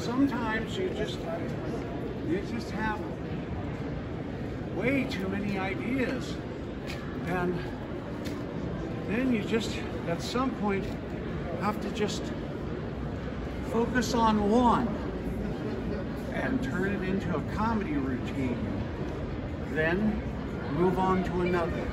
sometimes you just you just have way too many ideas. And then you just at some point have to just focus on one and turn it into a comedy routine. Then move on to another.